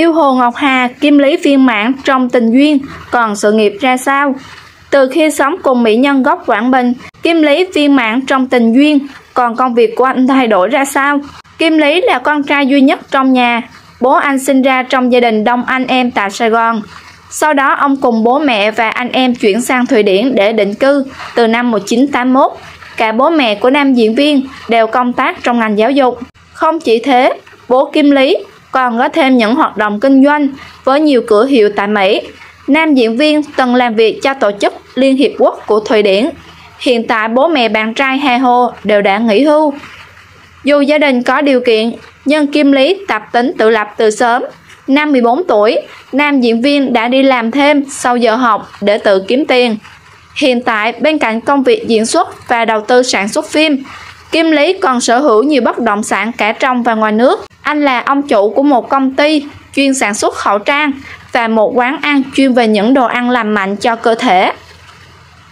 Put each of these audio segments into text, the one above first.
Yêu Hồ Ngọc Hà, Kim Lý viên mãn trong tình duyên, còn sự nghiệp ra sao? Từ khi sống cùng mỹ nhân gốc Quảng Bình, Kim Lý viên mãn trong tình duyên, còn công việc của anh thay đổi ra sao? Kim Lý là con trai duy nhất trong nhà. Bố anh sinh ra trong gia đình đông anh em tại Sài Gòn. Sau đó ông cùng bố mẹ và anh em chuyển sang Thụy Điển để định cư từ năm 1981. Cả bố mẹ của nam diễn viên đều công tác trong ngành giáo dục. Không chỉ thế, bố Kim Lý còn có thêm những hoạt động kinh doanh với nhiều cửa hiệu tại Mỹ. Nam diễn viên từng làm việc cho tổ chức Liên Hiệp Quốc của Thụy Điển. Hiện tại bố mẹ bạn trai Hà Hồ đều đã nghỉ hưu. Dù gia đình có điều kiện, nhưng Kim Lý tập tính tự lập từ sớm. Năm 14 tuổi, nam diễn viên đã đi làm thêm sau giờ học để tự kiếm tiền. Hiện tại, bên cạnh công việc diễn xuất và đầu tư sản xuất phim, Kim Lý còn sở hữu nhiều bất động sản cả trong và ngoài nước. Anh là ông chủ của một công ty chuyên sản xuất khẩu trang và một quán ăn chuyên về những đồ ăn làm mạnh cho cơ thể.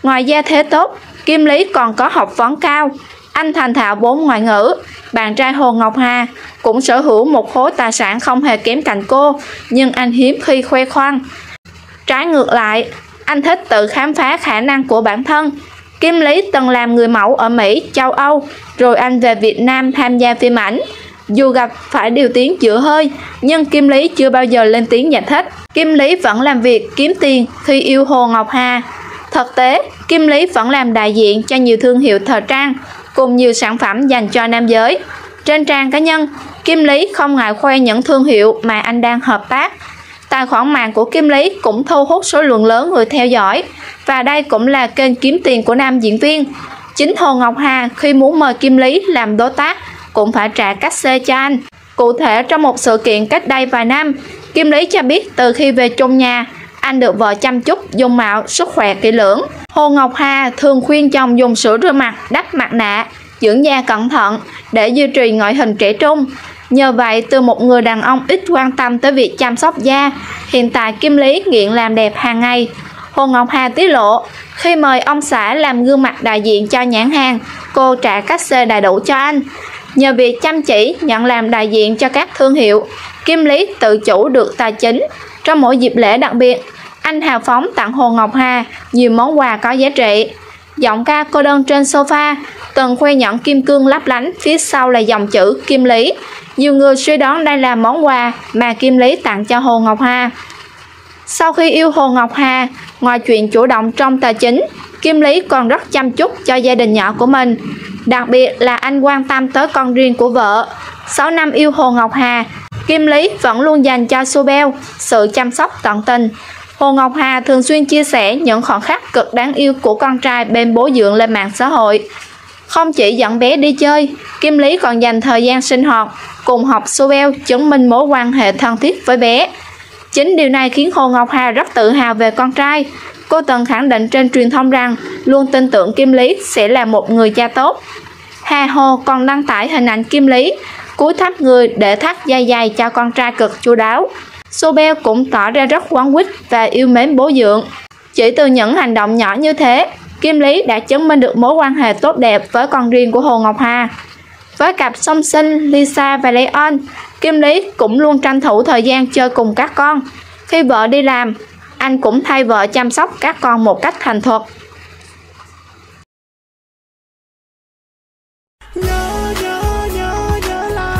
Ngoài gia thế tốt, Kim Lý còn có học vấn cao. Anh thành thạo bốn ngoại ngữ. Bạn trai Hồ Ngọc Hà cũng sở hữu một khối tài sản không hề kém cạnh cô, nhưng anh hiếm khi khoe khoang. Trái ngược lại, anh thích tự khám phá khả năng của bản thân. Kim Lý từng làm người mẫu ở Mỹ, châu Âu, rồi anh về Việt Nam tham gia phim ảnh. Dù gặp phải điều tiếng chữa hơi, nhưng Kim Lý chưa bao giờ lên tiếng giải thích. Kim Lý vẫn làm việc kiếm tiền khi yêu Hồ Ngọc Hà. Thực tế, Kim Lý vẫn làm đại diện cho nhiều thương hiệu thời trang cùng nhiều sản phẩm dành cho nam giới. Trên trang cá nhân, Kim Lý không ngại khoe những thương hiệu mà anh đang hợp tác. Tài khoản mạng của Kim Lý cũng thu hút số lượng lớn người theo dõi và đây cũng là kênh kiếm tiền của nam diễn viên. Chính Hồ Ngọc Hà khi muốn mời Kim Lý làm đối tác cũng phải trả cách xê cho anh. Cụ thể trong một sự kiện cách đây vài năm, Kim Lý cho biết từ khi về chung nhà, anh được vợ chăm chút dung mạo sức khỏe kỹ lưỡng. Hồ Ngọc Hà thường khuyên chồng dùng sữa rửa mặt, đắp mặt nạ, dưỡng da cẩn thận để duy trì ngoại hình trẻ trung. Nhờ vậy, từ một người đàn ông ít quan tâm tới việc chăm sóc da, hiện tại Kim Lý nghiện làm đẹp hàng ngày. Hồ Ngọc Hà tiết lộ, khi mời ông xã làm gương mặt đại diện cho nhãn hàng, cô trả cách xê đầy đủ cho anh. Nhờ việc chăm chỉ nhận làm đại diện cho các thương hiệu, Kim Lý tự chủ được tài chính. Trong mỗi dịp lễ đặc biệt, anh hào phóng tặng Hồ Ngọc Hà nhiều món quà có giá trị. Giọng ca cô đơn trên sofa, từng khoe nhẫn kim cương lấp lánh, phía sau là dòng chữ Kim Lý. Nhiều người suy đoán đây là món quà mà Kim Lý tặng cho Hồ Ngọc Hà. Sau khi yêu Hồ Ngọc Hà, ngoài chuyện chủ động trong tài chính, Kim Lý còn rất chăm chút cho gia đình nhỏ của mình. Đặc biệt là anh quan tâm tới con riêng của vợ. 6 năm yêu Hồ Ngọc Hà, Kim Lý vẫn luôn dành cho Sobel sự chăm sóc tận tình. Hồ Ngọc Hà thường xuyên chia sẻ những khoảnh khắc cực đáng yêu của con trai bên bố dưỡng lên mạng xã hội. Không chỉ dẫn bé đi chơi, Kim Lý còn dành thời gian sinh hoạt, cùng học Sobel chứng minh mối quan hệ thân thiết với bé. Chính điều này khiến Hồ Ngọc Hà rất tự hào về con trai. Cô từng khẳng định trên truyền thông rằng luôn tin tưởng Kim Lý sẽ là một người cha tốt. Hà Hồ còn đăng tải hình ảnh Kim Lý cúi thấp người để thắt dây dày cho con trai cực chu đáo. Sobel cũng tỏ ra rất quán quýt và yêu mến bố dưỡng Chỉ từ những hành động nhỏ như thế, Kim Lý đã chứng minh được mối quan hệ tốt đẹp với con riêng của Hồ Ngọc Hà. Với cặp song sinh Lisa và Leon, Kim Lý cũng luôn tranh thủ thời gian chơi cùng các con. Khi vợ đi làm, anh cũng thay vợ chăm sóc các con một cách thành thục. Nhớ, nhớ, nhớ, nhớ là...